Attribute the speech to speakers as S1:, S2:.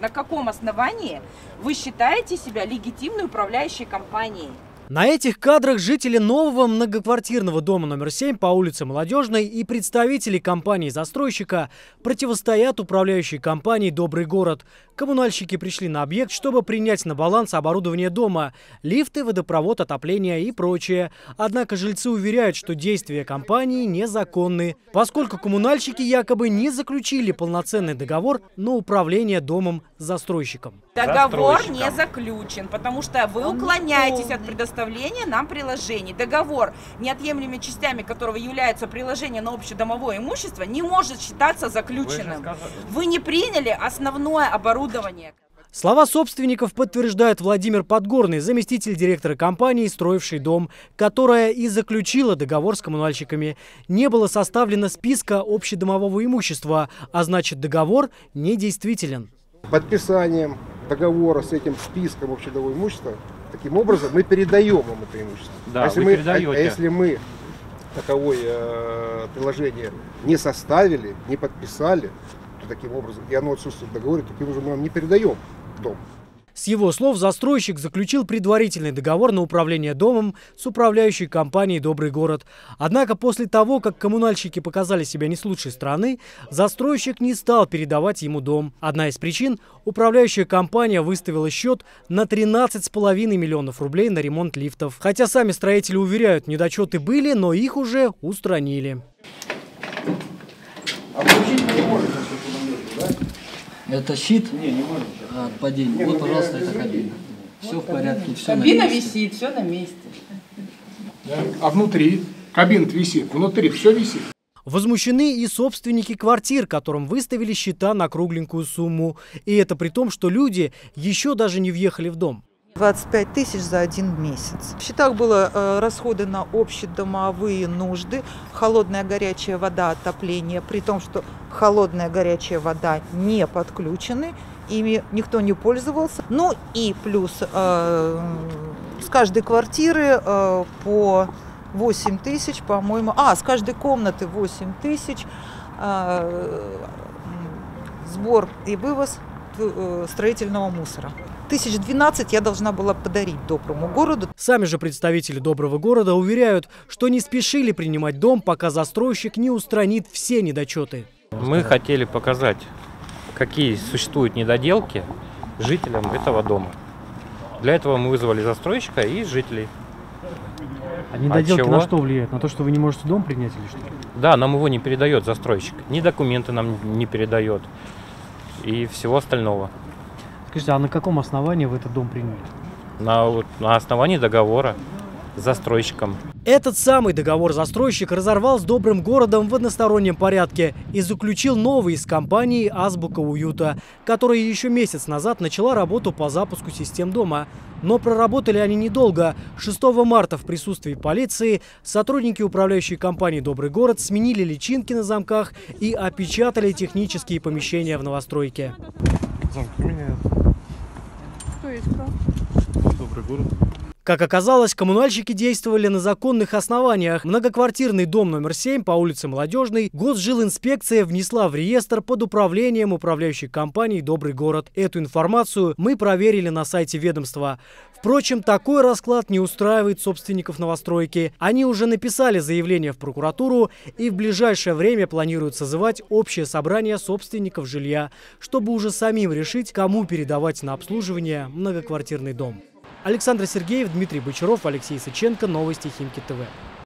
S1: На каком основании вы считаете себя легитимной управляющей компанией?
S2: На этих кадрах жители нового многоквартирного дома номер 7 по улице Молодежной и представители компании-застройщика противостоят управляющей компании «Добрый город». Коммунальщики пришли на объект, чтобы принять на баланс оборудование дома – лифты, водопровод, отопление и прочее. Однако жильцы уверяют, что действия компании незаконны, поскольку коммунальщики якобы не заключили полноценный договор на управление домом застройщиком.
S1: Договор не заключен, потому что вы уклоняетесь от предоставления предоставления нам приложений. Договор, неотъемлемыми частями которого является приложение на общедомовое имущество, не может считаться заключенным. Вы не приняли основное оборудование.
S2: Слова собственников подтверждает Владимир Подгорный, заместитель директора компании, строивший дом, которая и заключила договор с коммунальщиками. Не было составлено списка общедомового имущества, а значит договор недействителен.
S3: Подписанием договора с этим списком общедомового имущества Таким образом, мы передаем вам это имущество.
S4: Да,
S3: а если мы. А, а если мы таковое э, приложение не составили, не подписали, то таким образом, и оно отсутствует в договоре, таким образом мы вам не передаем дом.
S2: С его слов, застройщик заключил предварительный договор на управление домом с управляющей компанией «Добрый город». Однако после того, как коммунальщики показали себя не с лучшей стороны, застройщик не стал передавать ему дом. Одна из причин – управляющая компания выставила счет на 13,5 миллионов рублей на ремонт лифтов. Хотя сами строители уверяют, недочеты были, но их уже устранили.
S3: А получить не можете, да?
S5: Это щит не, не от падения. Не, вот, пожалуйста, это кабина. Все вот в порядке, все
S1: Кабина на месте. висит, все на месте.
S6: Да? А внутри? Кабина висит, внутри все висит.
S2: Возмущены и собственники квартир, которым выставили счета на кругленькую сумму. И это при том, что люди еще даже не въехали в дом.
S7: 25 тысяч за один месяц. В счетах было э, расходы на общедомовые нужды, холодная горячая вода, отопление, при том, что холодная горячая вода не подключены, ими никто не пользовался. Ну и плюс э, с каждой квартиры э, по 8 тысяч, по-моему, а, с каждой комнаты 8 тысяч, э, сбор и вывоз э, строительного мусора. Тысяч двенадцать я должна была подарить доброму городу.
S2: Сами же представители доброго города уверяют, что не спешили принимать дом, пока застройщик не устранит все недочеты.
S4: Мы хотели показать, какие существуют недоделки жителям этого дома. Для этого мы вызвали застройщика и жителей.
S2: А недоделки на что влияют? На то, что вы не можете дом принять или что?
S4: Да, нам его не передает застройщик. Ни документы нам не передает. И всего остального.
S2: Скажите, а на каком основании вы этот дом приняли?
S4: На, на основании договора с застройщиком.
S2: Этот самый договор застройщик разорвал с добрым городом в одностороннем порядке и заключил новый с компанией «Азбука уюта», которая еще месяц назад начала работу по запуску систем дома. Но проработали они недолго. 6 марта в присутствии полиции сотрудники управляющей компании «Добрый город» сменили личинки на замках и опечатали технические помещения в новостройке.
S8: Замки меняют.
S9: Кто искал?
S8: Добрый город.
S2: Как оказалось, коммунальщики действовали на законных основаниях. Многоквартирный дом номер 7 по улице Молодежной госжилинспекция внесла в реестр под управлением управляющей компании «Добрый город». Эту информацию мы проверили на сайте ведомства. Впрочем, такой расклад не устраивает собственников новостройки. Они уже написали заявление в прокуратуру и в ближайшее время планируют созывать общее собрание собственников жилья, чтобы уже самим решить, кому передавать на обслуживание многоквартирный дом. Александр Сергеев, Дмитрий Бочаров, Алексей Сыченко. Новости Химки ТВ.